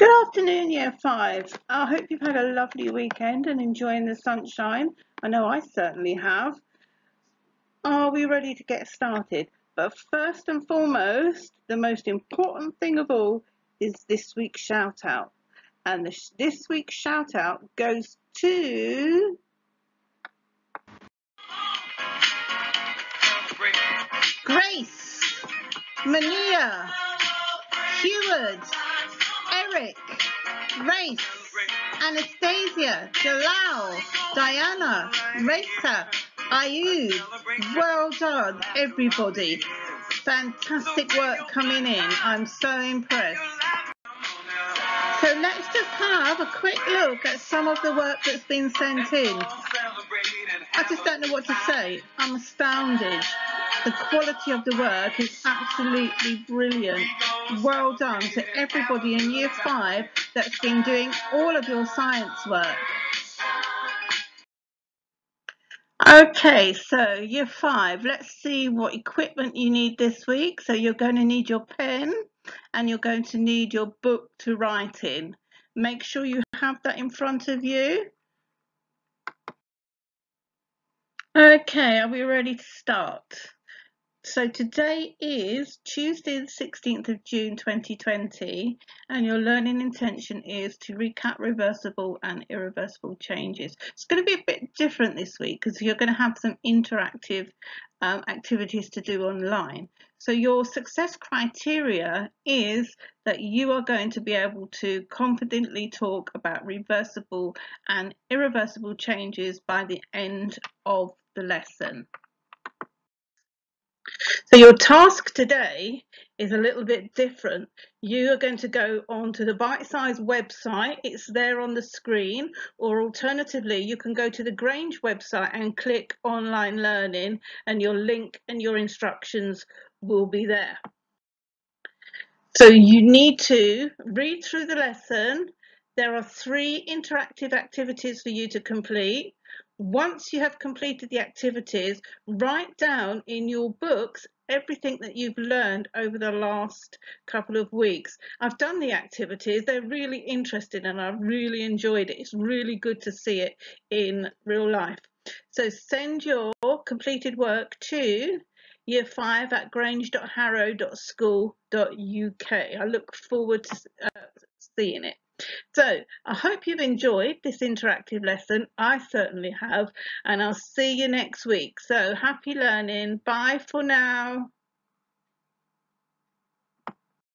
Good afternoon, Year 5. I hope you've had a lovely weekend and enjoying the sunshine. I know I certainly have. Are we ready to get started? But first and foremost, the most important thing of all is this week's shout out. And this, this week's shout out goes to Grace, Mania, Heward, Eric, Race, Anastasia, Jalal, Diana, Racer, Ayub. Well done, everybody. Fantastic work coming in. I'm so impressed. So let's just have a quick look at some of the work that's been sent in. I just don't know what to say. I'm astounded. The quality of the work is absolutely brilliant. Well done to everybody in year five that's been doing all of your science work. Okay, so year five, let's see what equipment you need this week. So you're going to need your pen and you're going to need your book to write in. Make sure you have that in front of you. Okay, are we ready to start? So today is Tuesday the 16th of June 2020 and your learning intention is to recap reversible and irreversible changes. It's going to be a bit different this week because you're going to have some interactive um, activities to do online. So your success criteria is that you are going to be able to confidently talk about reversible and irreversible changes by the end of the lesson. So your task today is a little bit different. You are going to go onto the Bitesize website. It's there on the screen, or alternatively, you can go to the Grange website and click online learning and your link and your instructions will be there. So you need to read through the lesson. There are three interactive activities for you to complete. Once you have completed the activities, write down in your books everything that you've learned over the last couple of weeks. I've done the activities, they're really interesting and I've really enjoyed it. It's really good to see it in real life. So send your completed work to year five at grange.harrow.school.uk. I look forward to uh, seeing it. So I hope you've enjoyed this interactive lesson. I certainly have, and I'll see you next week. So happy learning. Bye for now.